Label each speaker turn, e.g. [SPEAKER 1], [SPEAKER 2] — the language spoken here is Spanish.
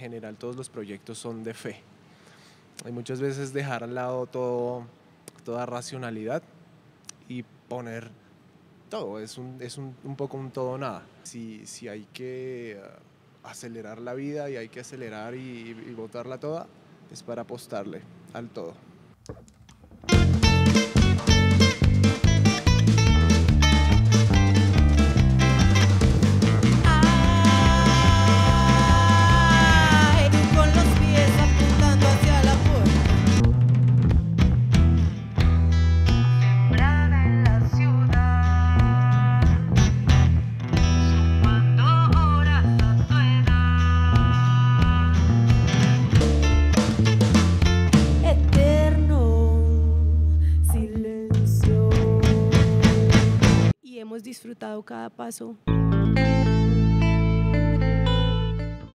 [SPEAKER 1] general todos los proyectos son de fe. Hay muchas veces dejar al lado todo, toda racionalidad y poner todo, es un, es un, un poco un todo nada. Si, si hay que uh, acelerar la vida y hay que acelerar y, y botarla toda, es para apostarle al todo.
[SPEAKER 2] hemos disfrutado cada paso.